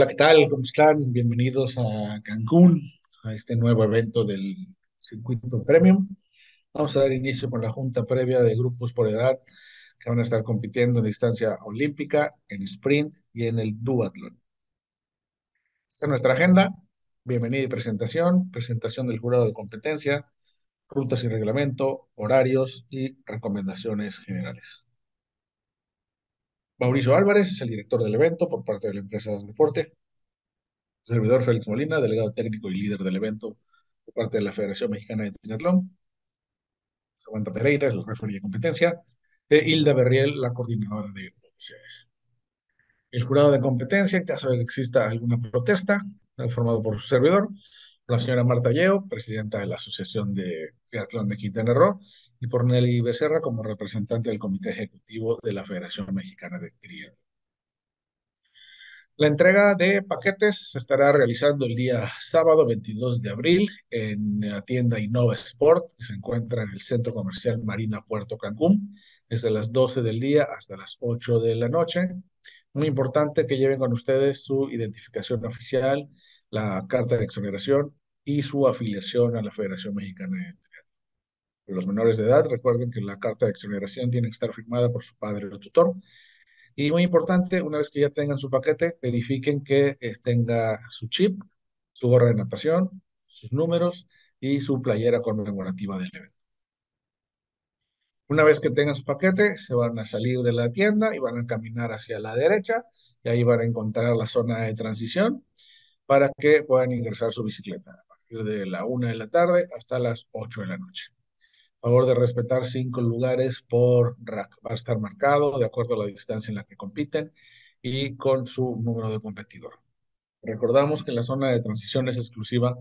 Hola, ¿qué tal? ¿Cómo están? Bienvenidos a Cancún, a este nuevo evento del Circuito Premium. Vamos a dar inicio con la junta previa de grupos por edad que van a estar compitiendo en distancia olímpica, en sprint y en el duatlón. Esta es nuestra agenda. Bienvenida y presentación, presentación del jurado de competencia, rutas y reglamento, horarios y recomendaciones generales. Mauricio Álvarez es el director del evento por parte de la empresa de deporte. Servidor Félix Molina, delegado técnico y líder del evento por parte de la Federación Mexicana de Triatlón. Samantha Pereira es el referee de competencia. E Hilda Berriel, la coordinadora de oficiales. El jurado de competencia, en caso de que exista alguna protesta, formado por su servidor, la señora Marta Yeo, presidenta de la Asociación de Triatlón de Quintana Roo, y por Nelly Becerra como representante del Comité Ejecutivo de la Federación Mexicana de Triatlón. La entrega de paquetes se estará realizando el día sábado 22 de abril en la tienda Innova Sport, que se encuentra en el Centro Comercial Marina Puerto Cancún, desde las 12 del día hasta las 8 de la noche. Muy importante que lleven con ustedes su identificación oficial, la carta de exoneración y su afiliación a la Federación Mexicana de Triatlón. Los menores de edad, recuerden que la carta de exoneración tiene que estar firmada por su padre o tutor. Y muy importante, una vez que ya tengan su paquete, verifiquen que eh, tenga su chip, su gorra de natación, sus números y su playera conmemorativa del evento. Una vez que tengan su paquete, se van a salir de la tienda y van a caminar hacia la derecha y ahí van a encontrar la zona de transición para que puedan ingresar su bicicleta de la una de la tarde hasta las 8 de la noche. Favor de respetar cinco lugares por rack. Va a estar marcado de acuerdo a la distancia en la que compiten y con su número de competidor. Recordamos que la zona de transición es exclusiva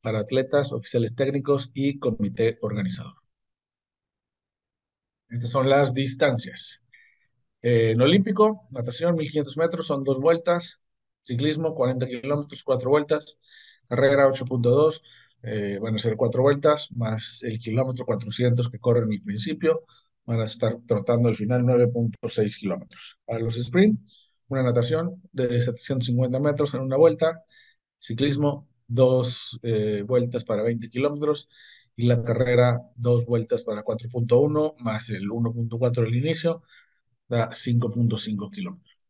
para atletas, oficiales técnicos y comité organizador. Estas son las distancias. Eh, en olímpico, natación 1500 metros, son dos vueltas. Ciclismo 40 kilómetros, cuatro vueltas. Carrera 8.2, eh, van a ser cuatro vueltas, más el kilómetro 400 que corre en el principio. Van a estar trotando al final 9.6 kilómetros. Para los sprint, una natación de 750 metros en una vuelta. Ciclismo, dos eh, vueltas para 20 kilómetros y la carrera dos vueltas para 4.1 más el 1.4 del inicio, da 5.5 kilómetros.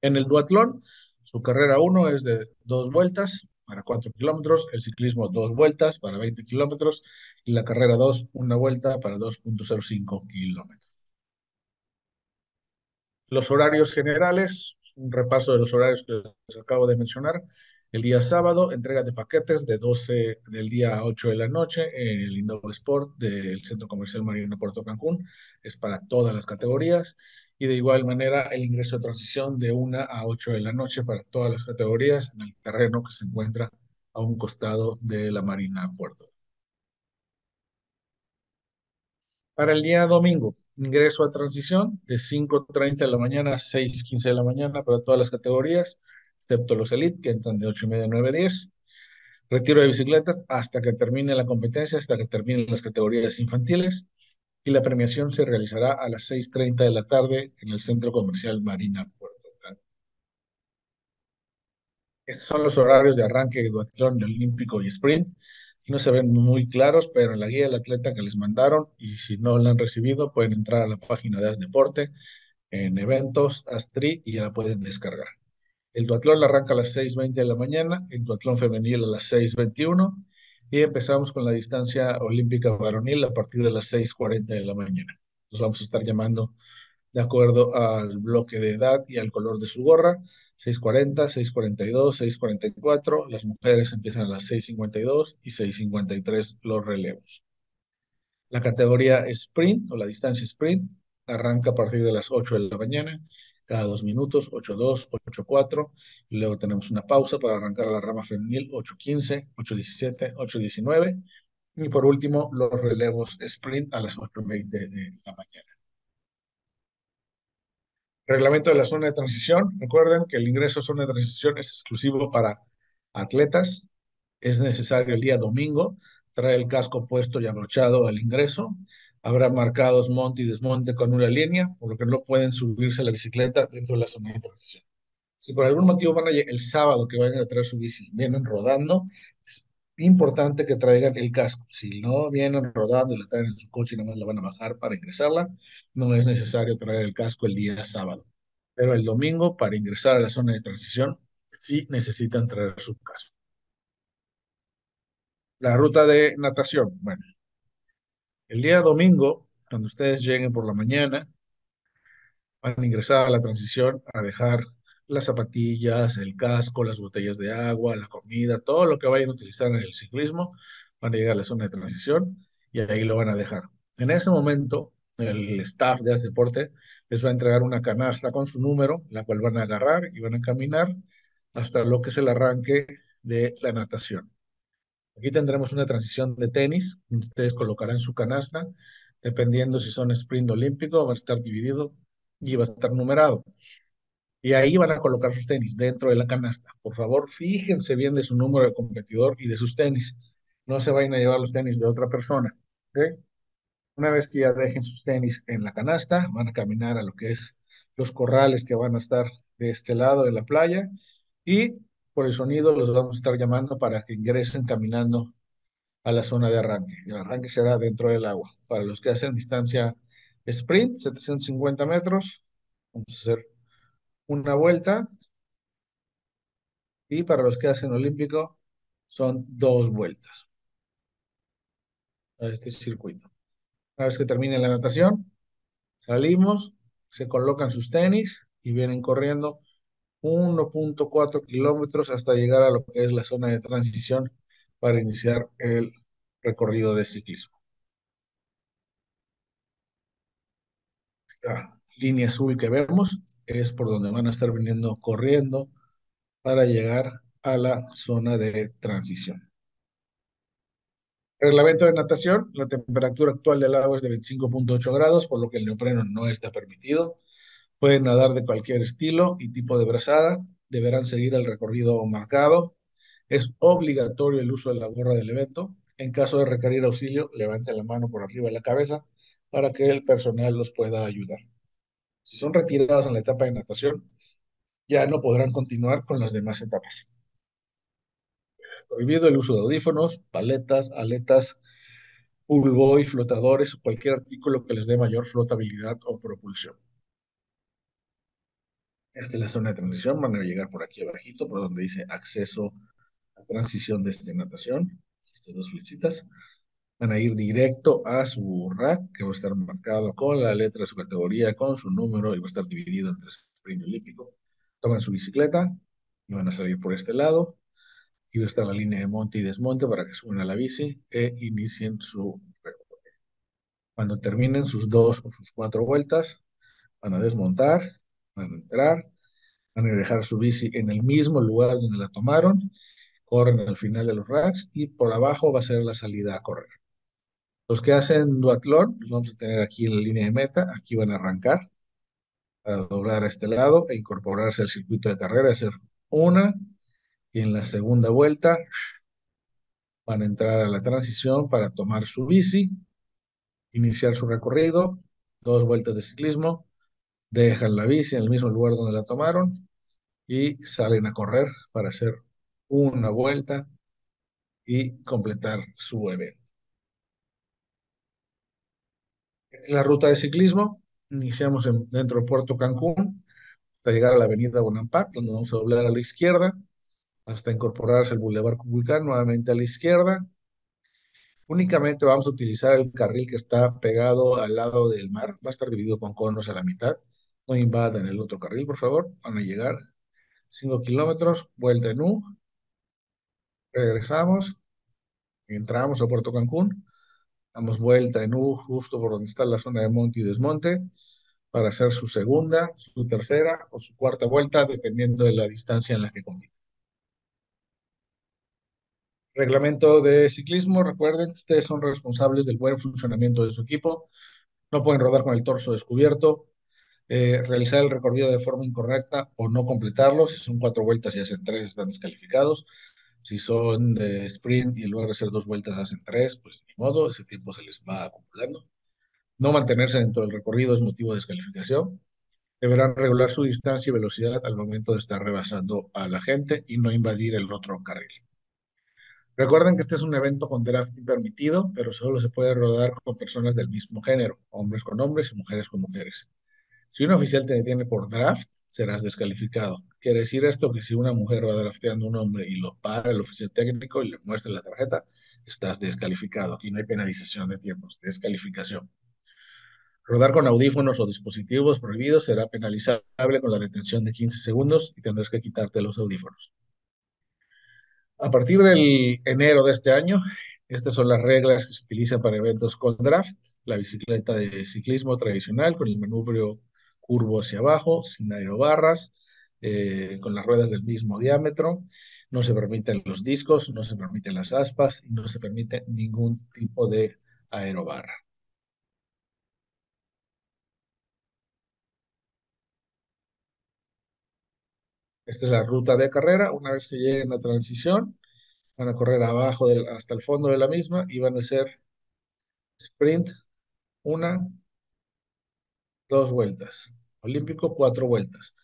En el duatlón, su carrera 1 es de dos vueltas para 4 kilómetros, el ciclismo dos vueltas para 20 kilómetros y la carrera 2 una vuelta para 2.05 kilómetros. Los horarios generales, un repaso de los horarios que les acabo de mencionar. El día sábado, entrega de paquetes de 12 del día a 8 de la noche en el Innova Sport del Centro Comercial Marino Puerto Cancún. Es para todas las categorías. Y de igual manera, el ingreso de transición de 1 a 8 de la noche para todas las categorías en el terreno que se encuentra a un costado de la Marina Puerto. Para el día domingo, ingreso a transición de 5.30 de la mañana a 6.15 de la mañana para todas las categorías excepto los Elite, que entran de 8 y media a 9 10. Retiro de bicicletas hasta que termine la competencia, hasta que terminen las categorías infantiles. Y la premiación se realizará a las 6.30 de la tarde en el Centro Comercial Marina Puerto Estos son los horarios de arranque de duatlón, olímpico y sprint. No se ven muy claros, pero en la guía del atleta que les mandaron, y si no la han recibido, pueden entrar a la página de As Deporte, en eventos, Astri, y ya la pueden descargar. El duatlón arranca a las 6.20 de la mañana, el duatlón femenil a las 6.21 y empezamos con la distancia olímpica varonil a partir de las 6.40 de la mañana. Nos vamos a estar llamando de acuerdo al bloque de edad y al color de su gorra. 6.40, 6.42, 6.44. Las mujeres empiezan a las 6.52 y 6.53 los relevos. La categoría sprint o la distancia sprint arranca a partir de las 8 de la mañana cada dos minutos, 8-2, 8-4, y luego tenemos una pausa para arrancar la rama femenil, 8-15, 8-17, 8-19, y por último, los relevos sprint a las 8.20 de la mañana. Reglamento de la zona de transición. Recuerden que el ingreso a zona de transición es exclusivo para atletas. Es necesario el día domingo traer el casco puesto y abrochado al ingreso habrá marcados monte y desmonte con una línea, por lo que no pueden subirse a la bicicleta dentro de la zona de transición. Si por algún motivo van a lle- el sábado que vayan a traer su bici, vienen rodando, es importante que traigan el casco. Si no vienen rodando y la traen en su coche y nomás la van a bajar para ingresarla, no es necesario traer el casco el día sábado. Pero el domingo, para ingresar a la zona de transición, sí necesitan traer su casco. La ruta de natación. Bueno, el día domingo, cuando ustedes lleguen por la mañana, van a ingresar a la transición a dejar las zapatillas, el casco, las botellas de agua, la comida, todo lo que vayan a utilizar en el ciclismo, van a llegar a la zona de transición y ahí lo van a dejar. En ese momento, el staff de deporte les va a entregar una canasta con su número, la cual van a agarrar y van a caminar hasta lo que es el arranque de la natación. Aquí tendremos una transición de tenis, ustedes colocarán su canasta, dependiendo si son sprint olímpico, va a estar dividido y va a estar numerado. Y ahí van a colocar sus tenis dentro de la canasta. Por favor, fíjense bien de su número de competidor y de sus tenis. No se vayan a llevar los tenis de otra persona. ¿ok? Una vez que ya dejen sus tenis en la canasta, van a caminar a lo que es los corrales que van a estar de este lado de la playa y por el sonido los vamos a estar llamando para que ingresen caminando a la zona de arranque. El arranque será dentro del agua. Para los que hacen distancia sprint, 750 metros, vamos a hacer una vuelta. Y para los que hacen olímpico, son dos vueltas a este circuito. Una vez que termine la natación, salimos, se colocan sus tenis y vienen corriendo 1.4 kilómetros hasta llegar a lo que es la zona de transición para iniciar el recorrido de ciclismo. Esta línea azul que vemos es por donde van a estar viniendo corriendo para llegar a la zona de transición. Reglamento de natación, la temperatura actual del agua es de 25.8 grados, por lo que el neopreno no está permitido. Pueden nadar de cualquier estilo y tipo de brazada, deberán seguir el recorrido marcado. Es obligatorio el uso de la gorra del evento. En caso de requerir auxilio, levanten la mano por arriba de la cabeza para que el personal los pueda ayudar. Si son retirados en la etapa de natación, ya no podrán continuar con las demás etapas. Prohibido el uso de audífonos, paletas, aletas, pool y flotadores o cualquier artículo que les dé mayor flotabilidad o propulsión. Esta es la zona de transición, van a llegar por aquí abajito, por donde dice acceso a transición de esta natación. Estas dos flechitas. Van a ir directo a su rack, que va a estar marcado con la letra de su categoría, con su número, y va a estar dividido entre sprint olímpico. Toman su bicicleta y van a salir por este lado. Y va a estar la línea de monte y desmonte para que suban a la bici e inicien su. Cuando terminen sus dos o sus cuatro vueltas, van a desmontar, van a entrar, van a dejar su bici en el mismo lugar donde la tomaron, corren al final de los racks y por abajo va a ser la salida a correr. Los que hacen duatlón, los vamos a tener aquí en la línea de meta, aquí van a arrancar, a doblar a este lado e incorporarse al circuito de carrera, hacer una, y en la segunda vuelta van a entrar a la transición para tomar su bici, iniciar su recorrido, dos vueltas de ciclismo, dejan la bici en el mismo lugar donde la tomaron y salen a correr para hacer una vuelta y completar su evento. Es la ruta de ciclismo. Iniciamos en, dentro de Puerto Cancún hasta llegar a la avenida Bonampak, donde vamos a doblar a la izquierda hasta incorporarse el Boulevard Cuculcán nuevamente a la izquierda. Únicamente vamos a utilizar el carril que está pegado al lado del mar. Va a estar dividido con conos a la mitad. No invadan el otro carril, por favor. Van a llegar 5 kilómetros, vuelta en U. Regresamos. Entramos a Puerto Cancún. Damos vuelta en U justo por donde está la zona de monte y desmonte para hacer su segunda, su tercera o su cuarta vuelta, dependiendo de la distancia en la que compiten. Reglamento de ciclismo, recuerden ustedes son responsables del buen funcionamiento de su equipo. No pueden rodar con el torso descubierto, eh, realizar el recorrido de forma incorrecta o no completarlo. Si son cuatro vueltas y hacen tres, están descalificados. Si son de sprint y lugar de hacer dos vueltas hacen tres, pues ni modo, ese tiempo se les va acumulando. No mantenerse dentro del recorrido es motivo de descalificación. Deberán regular su distancia y velocidad al momento de estar rebasando a la gente y no invadir el otro carril. Recuerden que este es un evento con drafting permitido, pero solo se puede rodar con personas del mismo género, hombres con hombres y mujeres con mujeres. Si un oficial te detiene por draft, serás descalificado. Quiere decir esto que si una mujer va drafteando a un hombre y lo para el oficial técnico y le muestra la tarjeta, estás descalificado. Aquí no hay penalización de tiempos, descalificación. Rodar con audífonos o dispositivos prohibidos será penalizable con la detención de 15 segundos y tendrás que quitarte los audífonos. A partir del enero de este año, estas son las reglas que se utilizan para eventos con draft. La bicicleta de ciclismo tradicional con el manubrio curvo hacia abajo, sin aerobarras, eh, con las ruedas del mismo diámetro. No se permiten los discos, no se permiten las aspas y no se permite ningún tipo de aerobarra. Esta es la ruta de carrera. Una vez que lleguen a transición, van a correr abajo hasta el fondo de la misma y van a hacer sprint, una, dos vueltas. Olímpico, cuatro vueltas.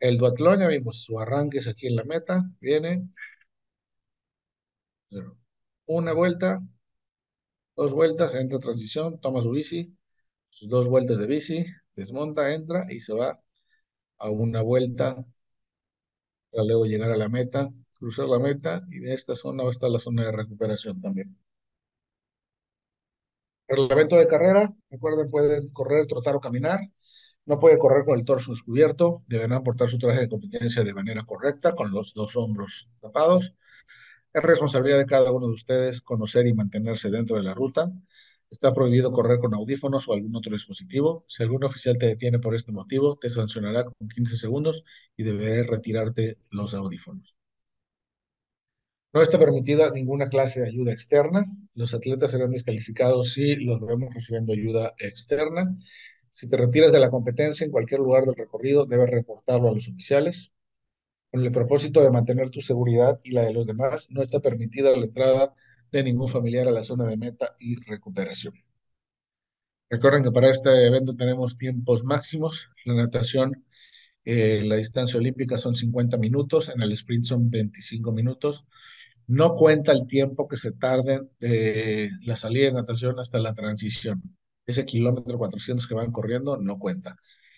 El duatlón, ya vimos, su arranque es aquí en la meta, viene, una vuelta, dos vueltas, entra transición, toma su bici, sus dos vueltas de bici, desmonta, entra y se va a una vuelta para luego llegar a la meta, cruzar la meta y de esta zona va a estar la zona de recuperación también. Reglamento de carrera, recuerden, pueden correr, trotar o caminar. No puede correr con el torso descubierto, deberán portar su traje de competencia de manera correcta, con los dos hombros tapados. Es responsabilidad de cada uno de ustedes conocer y mantenerse dentro de la ruta. Está prohibido correr con audífonos o algún otro dispositivo. Si algún oficial te detiene por este motivo, te sancionará con 15 segundos y deberás retirarte los audífonos. No está permitida ninguna clase de ayuda externa. Los atletas serán descalificados si los vemos recibiendo ayuda externa. Si te retiras de la competencia en cualquier lugar del recorrido, debes reportarlo a los oficiales. Con el propósito de mantener tu seguridad y la de los demás, no está permitida la entrada de ningún familiar a la zona de meta y recuperación. Recuerden que para este evento tenemos tiempos máximos. La natación, eh, la distancia olímpica son 50 minutos, en el sprint son 25 minutos. No cuenta el tiempo que se tarde de la salida de natación hasta la transición. Ese kilómetro 400 que van corriendo no cuenta.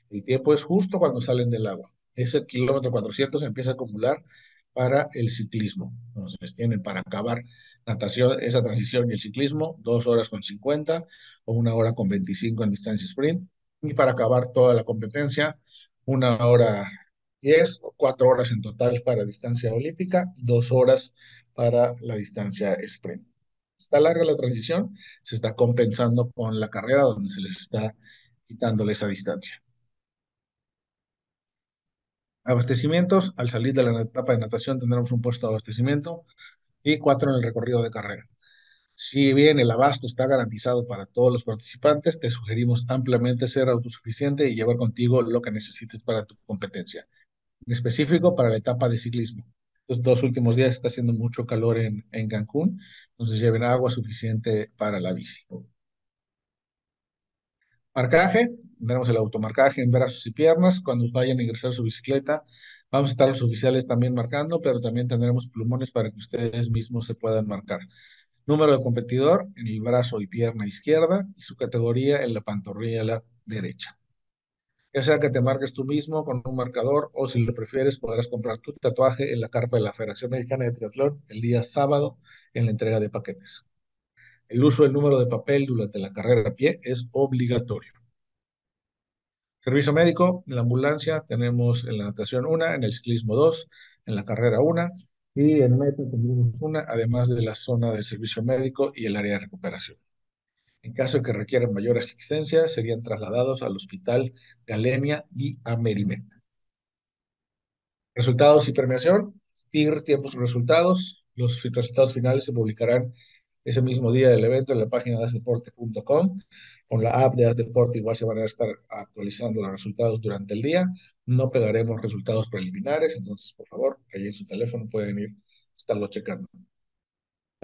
El tiempo es justo cuando salen del agua. Ese kilómetro 400 empieza a acumular para el ciclismo. Entonces tienen para acabar natación, esa transición y el ciclismo, dos horas con 50 o una hora con 25 en distancia sprint. Y para acabar toda la competencia, una hora 10 o cuatro horas en total para distancia olímpica, dos horas para la distancia sprint está larga la transición, se está compensando con la carrera donde se les está quitándole esa distancia. Abastecimientos, al salir de la etapa de natación tendremos un puesto de abastecimiento y cuatro en el recorrido de carrera. Si bien el abasto está garantizado para todos los participantes, te sugerimos ampliamente ser autosuficiente y llevar contigo lo que necesites para tu competencia, en específico para la etapa de ciclismo. Los dos últimos días está haciendo mucho calor en, en Cancún, entonces lleven agua suficiente para la bici. Marcaje, tenemos el automarcaje en brazos y piernas. Cuando vayan a ingresar su bicicleta, vamos a estar los oficiales también marcando, pero también tendremos plumones para que ustedes mismos se puedan marcar. Número de competidor en el brazo y pierna izquierda y su categoría en la pantorrilla derecha ya sea que te marques tú mismo con un marcador o si lo prefieres podrás comprar tu tatuaje en la carpa de la Federación Mexicana de Triatlón el día sábado en la entrega de paquetes. El uso del número de papel durante la carrera a pie es obligatorio. Servicio médico, en la ambulancia tenemos en la natación una, en el ciclismo dos, en la carrera una y en metro tenemos una, además de la zona del servicio médico y el área de recuperación. En caso de que requieran mayor asistencia, serían trasladados al Hospital Galenia y a Merimet. Resultados y premiación. TIR, tiempos y resultados. Los resultados finales se publicarán ese mismo día del evento en la página de asdeporte.com. Con la app de Asdeporte igual se van a estar actualizando los resultados durante el día. No pegaremos resultados preliminares, entonces por favor, ahí en su teléfono pueden ir estarlo checando.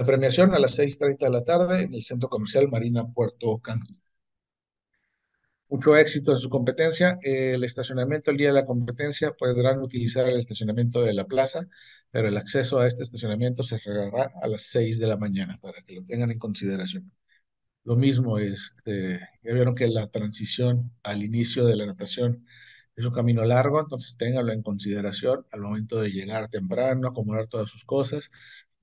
La premiación a las 6.30 de la tarde en el Centro Comercial Marina Puerto Cancún. Mucho éxito en su competencia. El estacionamiento el día de la competencia podrán utilizar el estacionamiento de la plaza, pero el acceso a este estacionamiento se cerrará a las 6 de la mañana para que lo tengan en consideración. Lo mismo, este, ya vieron que la transición al inicio de la natación es un camino largo, entonces ténganlo en consideración al momento de llegar temprano, acomodar todas sus cosas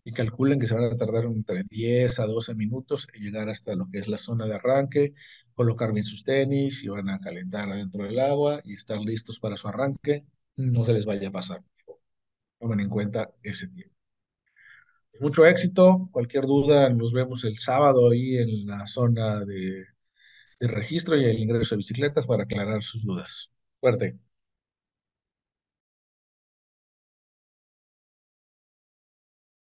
y calculen que se van a tardar entre 10 a 12 minutos en llegar hasta lo que es la zona de arranque, colocar bien sus tenis y van a calentar adentro del agua y estar listos para su arranque. No se les vaya a pasar. Tomen en cuenta ese tiempo. Mucho éxito. Cualquier duda, nos vemos el sábado ahí en la zona de, de registro y el ingreso de bicicletas para aclarar sus dudas. Fuerte.